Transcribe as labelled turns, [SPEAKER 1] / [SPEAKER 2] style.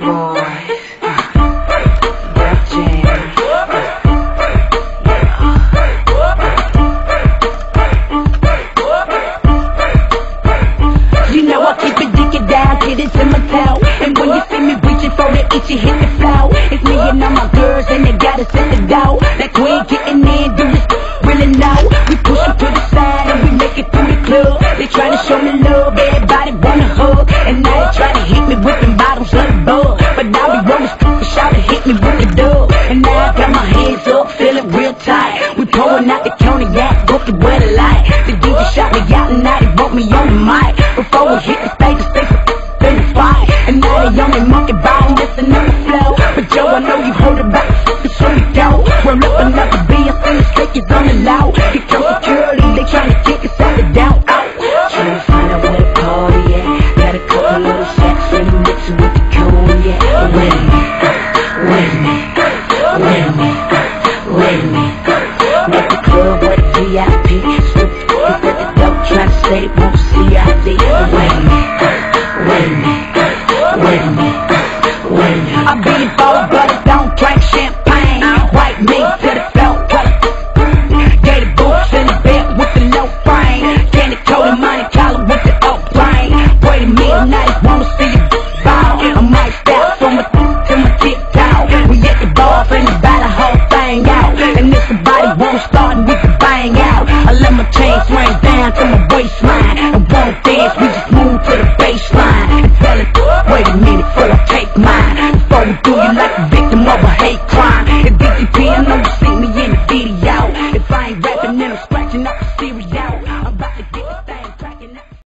[SPEAKER 1] you know i keep it dicky boy. It's in my tail And when you see me reaching for the itchy, hit the flow It's me and all my girls and they gotta set the tone. Like we ain't getting in, do this really now. We push them to the side and we make it through the club. They try to show me love, everybody wanna hug. And I shot me out and now they want me on the mic. Before we hit the stage, the stage in the fight. And now they on me monkey listen to the flow. But Joe, I know you heard about the so you don't. Roll up another BS and the stick is on the low. Here comes security, they won't see ID. But wait a minute, wait a minute, wait a minute, wait a. I be but I don't drink champagne. White meat to the color. Gator boots in the bed with the low frame. Candy coated money collar with the oak brain. Wait a minute, now they wanna see you bow. I might step from my to my kick down. We get the ball, buy the whole thing out. And if somebody wanna start, we can bang out. I let my chain swing down to my waistline and won't